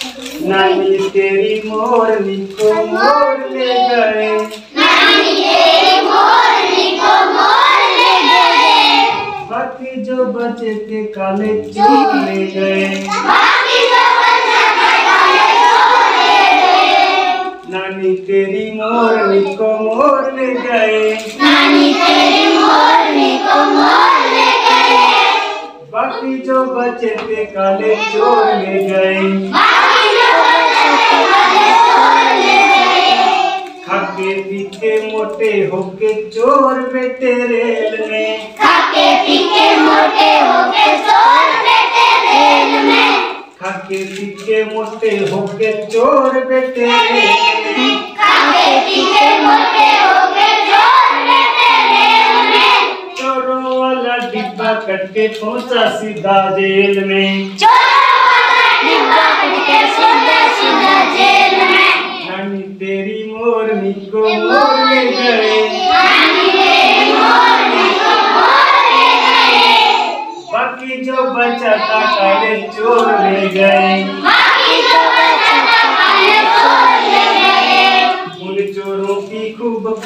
नानी तेरी मोरनी को मोर ले गए नानी तेरी मोरनी को मोर ले गए। बाकी जो बचे थे काले चोर ले गए। बाकी सब बच्चे काले चोर ले गए नानी तेरी मोरनी को मोर ले गए। जो बचे थे काले चोर ले गए। खाके पीके मोटे होके चोर बेटे रेल में। खाके पीके मोटे होके चोर बेटे रेल में। खाके पीके मोटे होके चोर बेटे रेल वाला डिब्बा कट के पहुँचा सीधा जेल में। तेरी मोरनी को मोर गए। बाकी जो बचा था चोर ले गए।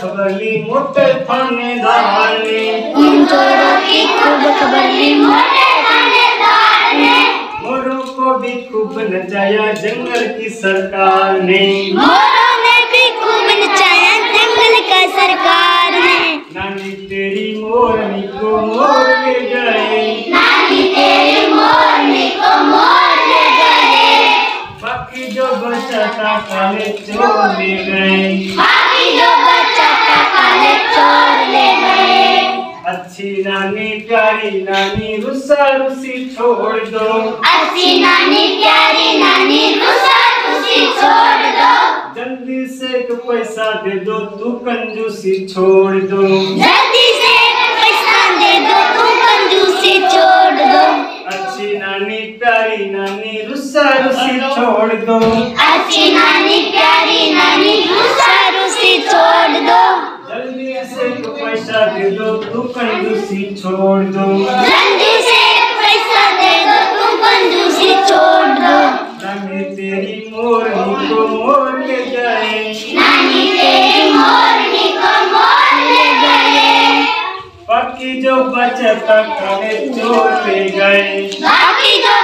खूब खबर ली मोटे थानेदार ने उन चोरों की खूब खबर ली मोटे थानेदार ने मोरों को भी खूब नचाया जंगल की सरकार ने। मोरों ने भी खूब नचाया जंगल का सरकार ने। नानी तेरी मोरनी को मोर ले गए। नानी तेरी मोरनी को मोर ले गए। बाकी जो बचा था काले चोर ले गए। नानी प्यारी नानी रुसा रुसी छोड़ दो। अच्छी नानी प्यारी नानी रुसा रुसी छोड़ दो। जल्दी से एक पैसा दे दो तू कंजूसी छोड़ दो। जल्दी से पैसा दे दो तू कंजूसी छोड़ दो। अच्छी नानी प्यारी नानी रुसा रुसी छोड़ दो। अच्छी नानी प्यारी नानी रुसा रुसी छोड़ दो। एक पैसा दे दो तू कंजूसी छोड़ दो। जल्दी से पैसा दे दो तू कंजूसी छोड़ दो। नानी तेरी मोरनी को मोर ले गए नानी तेरी मोरनी को मोर ले गए बाकी जो बचा था काले चोर ले गए। बाकी जो